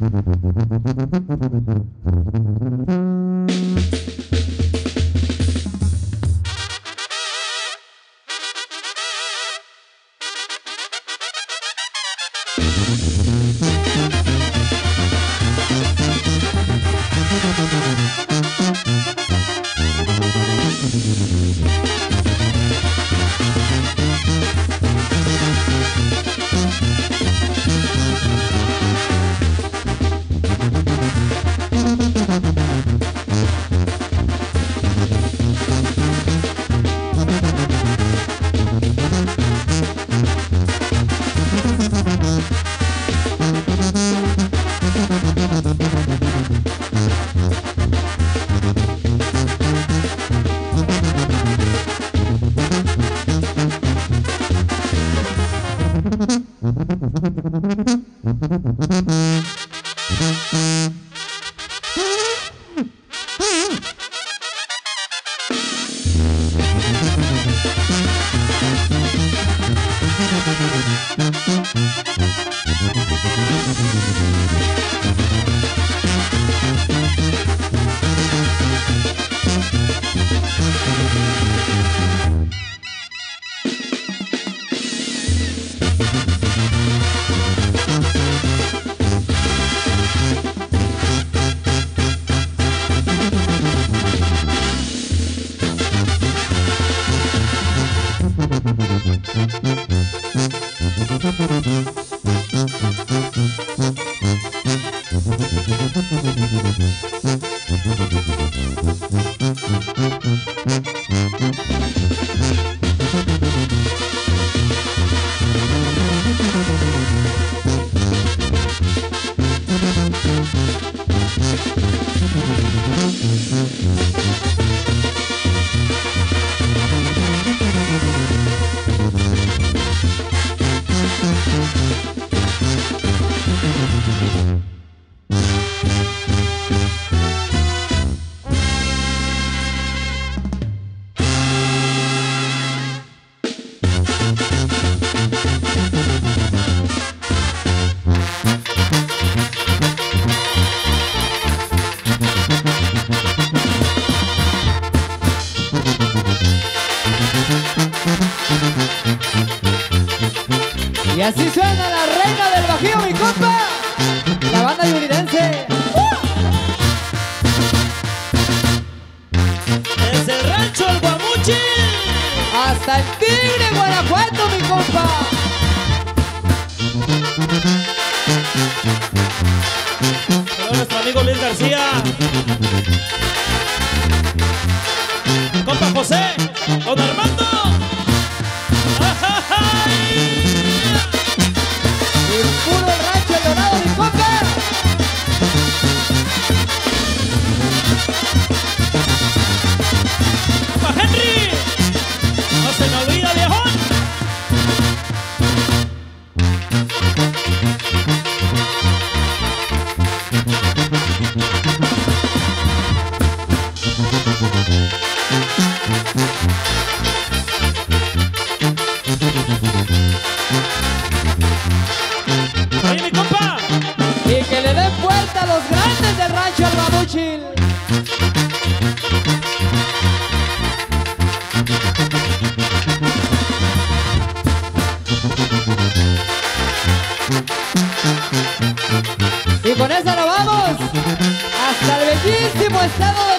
Thank you. Así suena la reina del bajío, mi compa. La banda yuridense. Desde el rancho El Guamuchi. Hasta el Tigre, Guanajuato, mi compa. Con nuestro amigo Luis García. Compa José. Don Armando. Y con eso nos vamos hasta el bellísimo estado